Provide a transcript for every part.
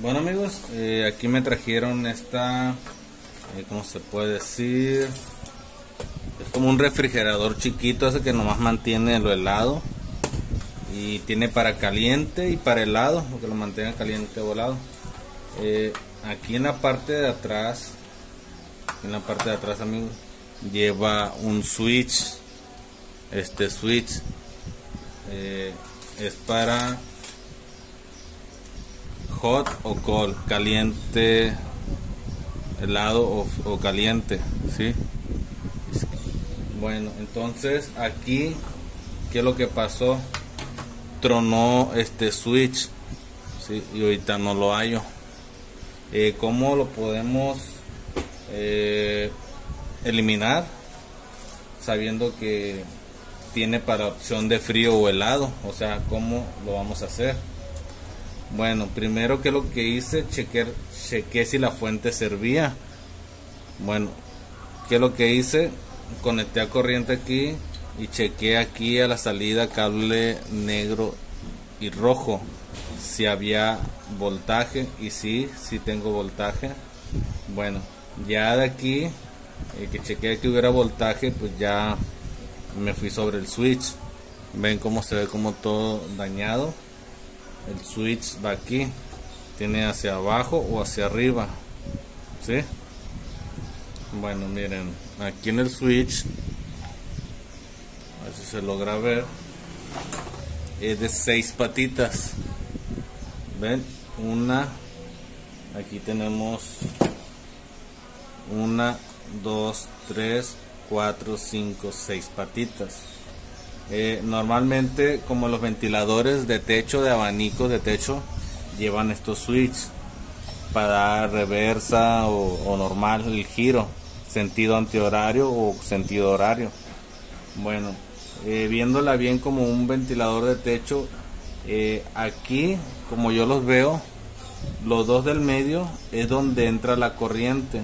Bueno amigos, eh, aquí me trajeron esta, eh, ¿cómo se puede decir? Es como un refrigerador chiquito, ese que nomás mantiene lo helado. Y tiene para caliente y para helado, que lo mantenga caliente o helado. Eh, aquí en la parte de atrás, en la parte de atrás amigos, lleva un switch. Este switch es para hot o cold, caliente, helado o, caliente, ¿sí? Bueno, entonces aquí, ¿qué es lo que pasó? Tronó este switch, ¿sí? Y ahorita no lo hallo. Eh, ¿Cómo lo podemos eh, eliminar? Sabiendo que tiene para opción de frío o helado, o sea, ¿cómo lo vamos a hacer? Bueno, primero que lo que hice, chequeé, chequé si la fuente servía. Bueno, que lo que hice, conecté a corriente aquí y chequé aquí a la salida cable negro y rojo si había voltaje y sí, sí tengo voltaje. Bueno, ya de aquí eh, que chequeé que hubiera voltaje, pues ya me fui sobre el switch. Ven cómo se ve como todo dañado el switch va aquí tiene hacia abajo o hacia arriba ¿sí? bueno miren aquí en el switch a ver si se logra ver es de seis patitas. Ven una aquí tenemos una dos tres cuatro cinco seis patitas eh, normalmente como los ventiladores de techo, de abanico de techo, llevan estos switches para reversa o, normal el giro, sentido antihorario o sentido horario. Bueno, eh, viéndola bien como un ventilador de techo, eh, aquí como yo los veo, los dos del medio es donde entra la corriente.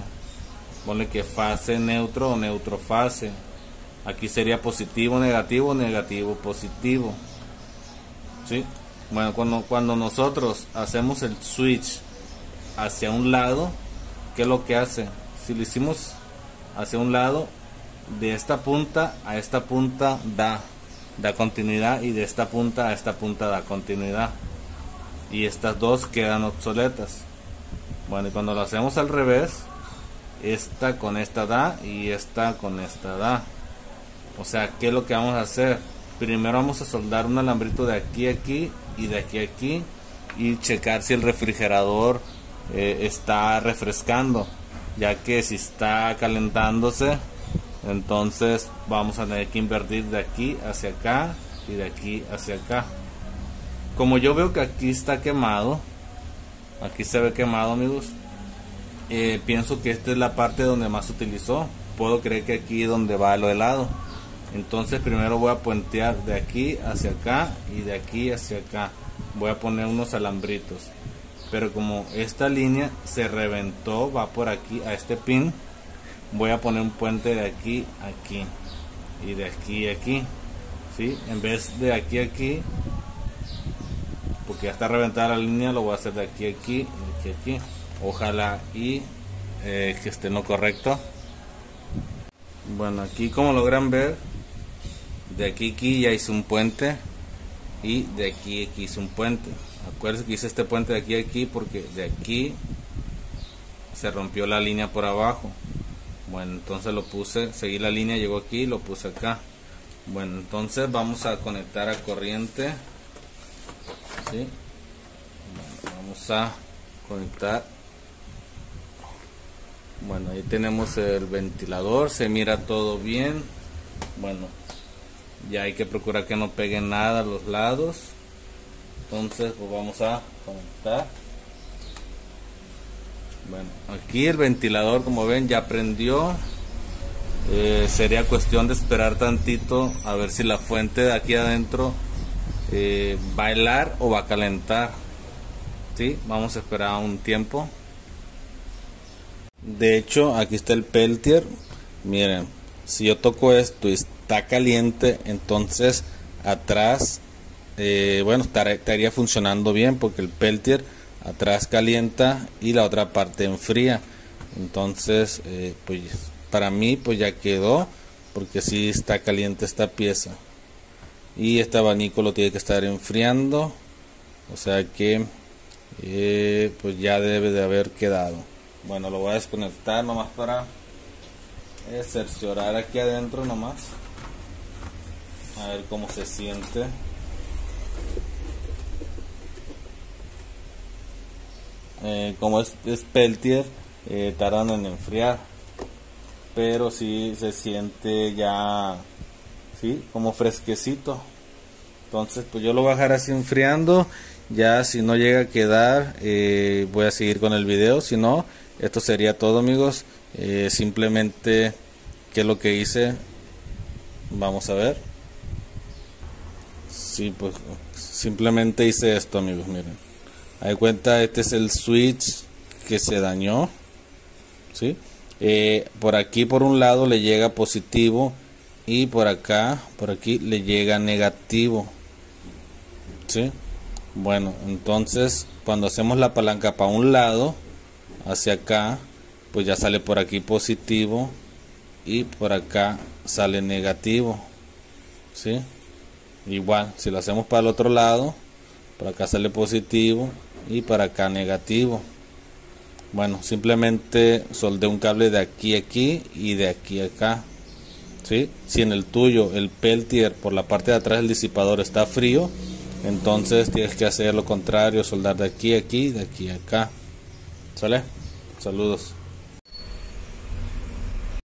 Pone que fase neutro o neutro fase Aquí sería positivo, negativo, negativo, positivo. ¿Sí? Bueno, cuando, cuando nosotros hacemos el switch hacia un lado, ¿qué es lo que hace? Si lo hicimos hacia un lado, de esta punta a esta punta da, da continuidad y de esta punta a esta punta da continuidad. Y estas dos quedan obsoletas. Bueno, y cuando lo hacemos al revés, esta con esta da y esta con esta da. O sea, ¿qué es lo que vamos a hacer? Primero vamos a soldar un alambrito de aquí a aquí y de aquí a aquí y checar si el refrigerador eh, está refrescando, ya que si está calentándose, entonces vamos a tener que invertir de aquí hacia acá y de aquí hacia acá. Como yo veo que aquí está quemado, aquí se ve quemado amigos, eh, pienso que esta es la parte donde más se utilizó. Puedo creer que aquí es donde va lo helado entonces primero voy a puentear de aquí hacia acá y de aquí hacia acá. Voy a poner unos alambritos. Pero como esta línea se reventó va por aquí a este pin voy a poner un puente de aquí a aquí y de aquí a aquí ¿sí? en vez de aquí a aquí porque ya está reventada la línea lo voy a hacer de aquí a aquí y de aquí a aquí. Ojalá y eh, que esté no correcto. Bueno aquí como logran ver de aquí aquí ya hice un puente y de aquí aquí hice un puente. Acuérdense que hice este puente de aquí aquí porque de aquí se rompió la línea por abajo. Bueno entonces lo puse seguí la línea llegó aquí lo puse acá. Bueno entonces vamos a conectar a corriente vamos a conectar. Bueno ahí tenemos el ventilador se mira todo bien. Bueno ya hay que procurar que no peguen nada a los lados. Entonces pues vamos a conectar. Bueno aquí el ventilador como ven ya prendió. Eh, sería cuestión de esperar tantito a ver si la fuente de aquí adentro eh, va a helar o va a calentar. ¿sí? vamos a esperar un tiempo. De hecho aquí está el peltier. Miren si yo toco esto y está caliente, entonces atrás, eh, bueno, estaría funcionando bien porque el peltier atrás calienta y la otra parte enfría. Entonces eh, pues para mí pues ya quedó porque si está caliente esta pieza. Y este abanico lo tiene que estar enfriando o sea que eh, pues ya debe de haber quedado. Bueno lo voy a desconectar nomás para cerciorar aquí adentro nomás a ver cómo se siente. Eh, como es, es peltier eh, tardan en enfriar. Pero si se siente ya ¿sí? como fresquecito. Entonces pues yo lo voy a dejar así enfriando. Ya si no llega a quedar eh, voy a seguir con el video. Si no esto sería todo amigos. Simplemente que lo que hice vamos a ver sí pues simplemente hice esto amigos miren hay cuenta este es el switch que se dañó ¿sí? Eh, por aquí por un lado le llega positivo y por acá por aquí le llega negativo ¿sí? bueno entonces cuando hacemos la palanca para un lado hacia acá pues ya sale por aquí positivo y por acá sale negativo ¿sí? Igual si lo hacemos para el otro lado por acá sale positivo y para acá negativo bueno simplemente soldé un cable de aquí a aquí y de aquí a acá ¿sí? si en el tuyo el peltier por la parte de atrás del disipador está frío entonces tienes que hacer lo contrario soldar de aquí a aquí de aquí a acá ¿sale? saludos